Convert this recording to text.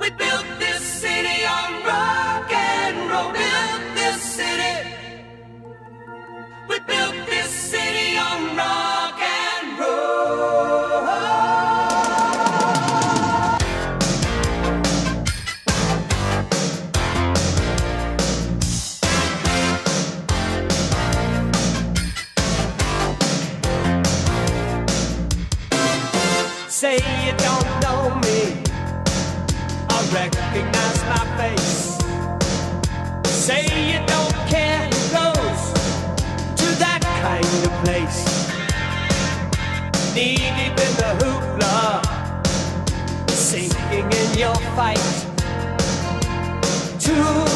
We built this city on rock and roll. Built this city. We built this city on rock and roll. Say you don't know me. Recognize my face. Say you don't care who goes to that kind of place. Knee deep in the hoopla, sinking in your fight. Too